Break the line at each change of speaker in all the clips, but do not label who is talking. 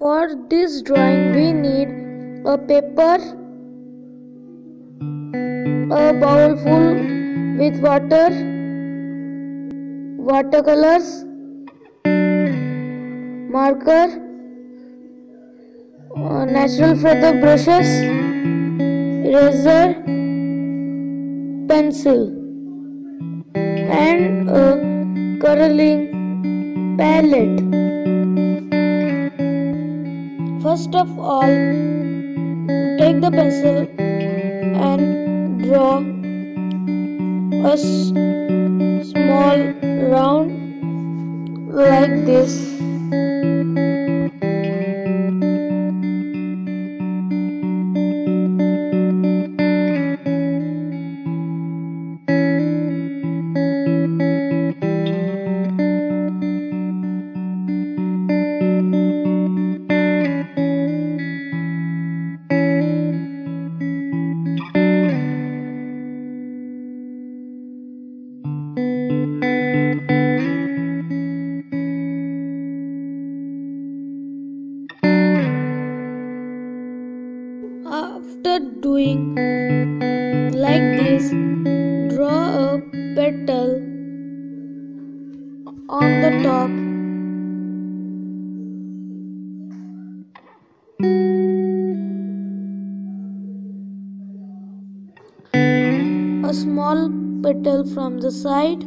For this drawing we need a paper, a bowl full with water, watercolors, marker, uh, natural feather brushes, eraser, pencil and a coloring palette. First of all, take the pencil and draw a small round like this. Draw a petal on the top. A small petal from the side.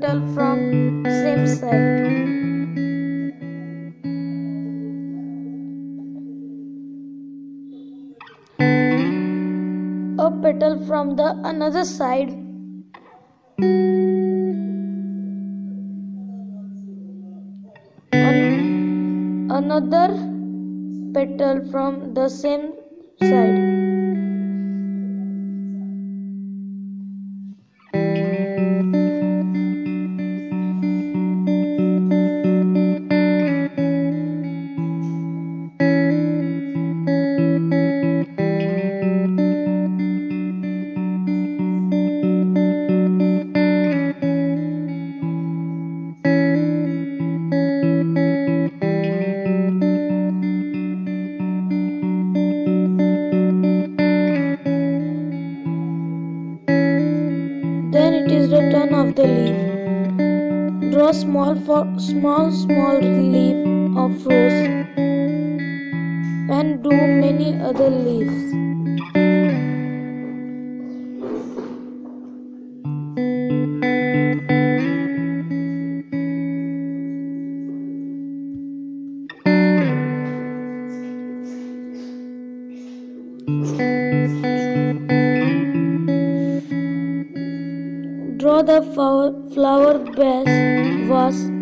Petal from same side a petal from the another side An- another petal from the same side. Small small leaf of rose and do many other leaves. Draw the flower, flower base vase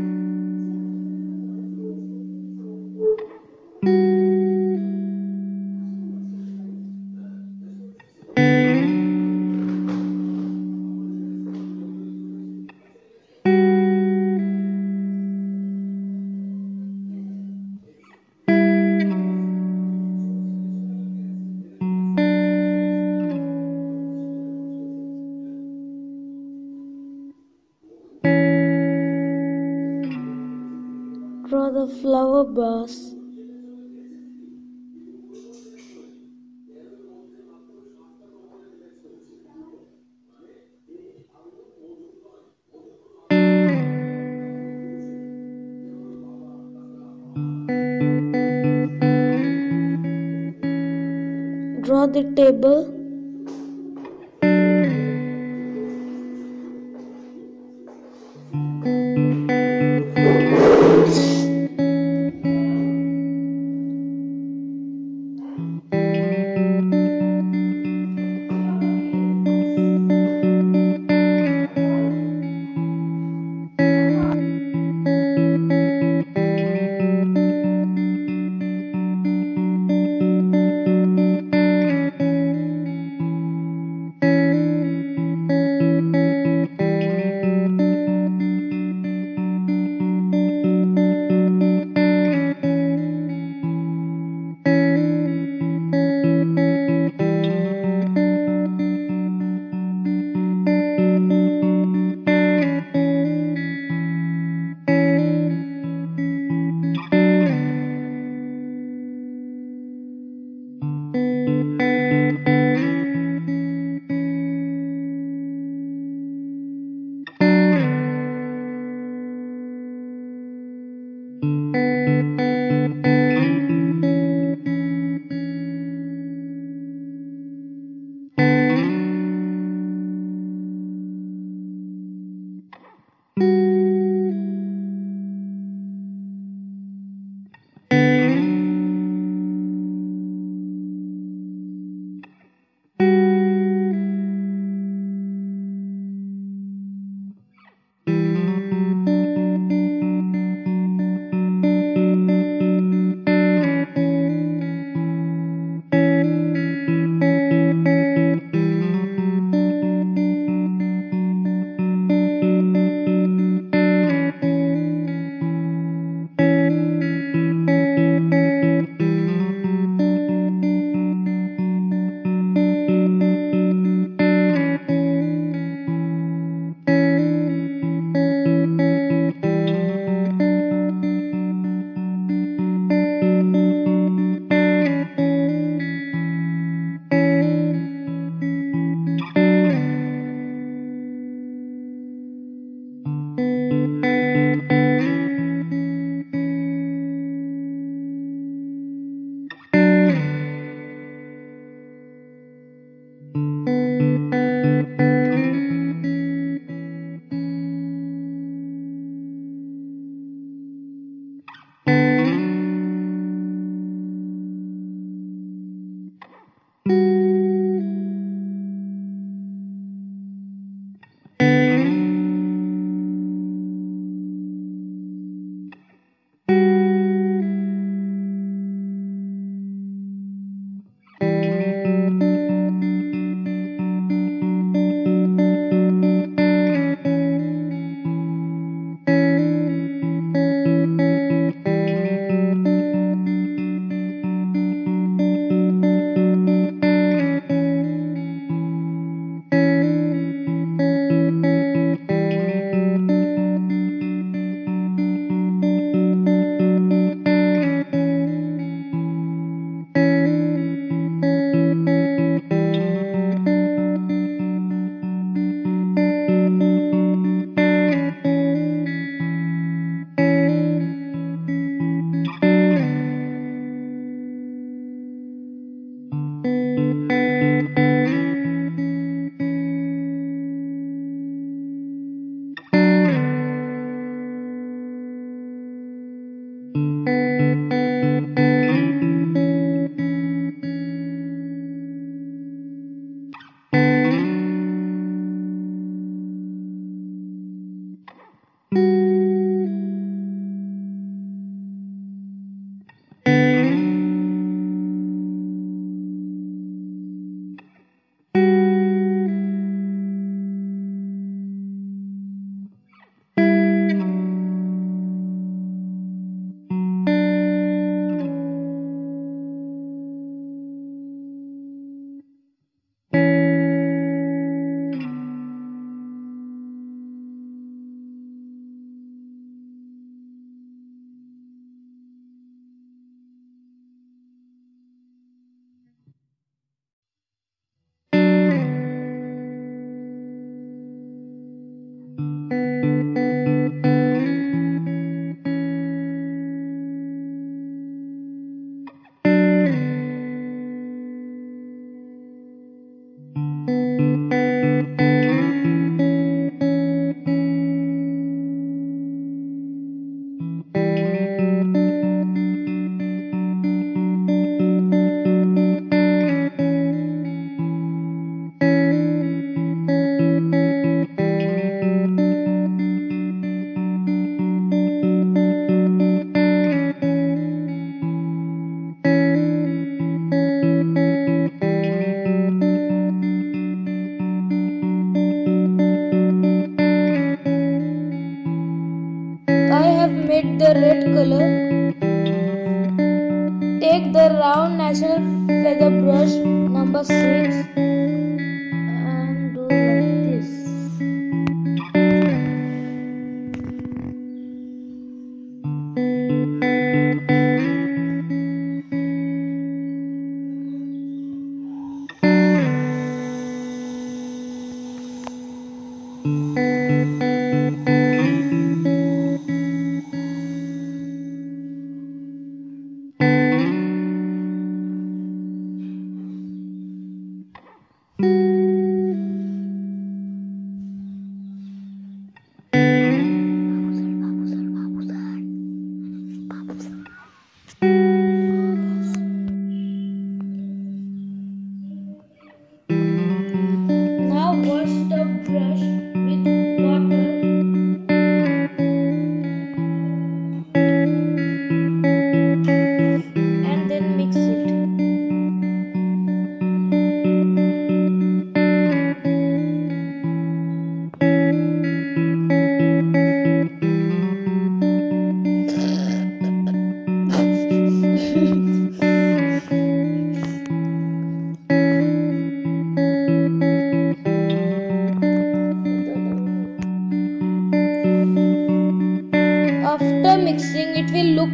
Dios. Draw the table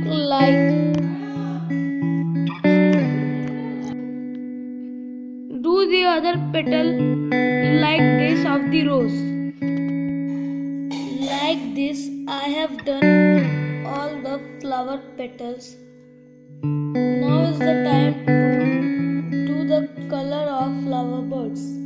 like. Do the other petal like this of the rose. Like this, I have done all the flower petals. Now is the time to do the color of flower birds.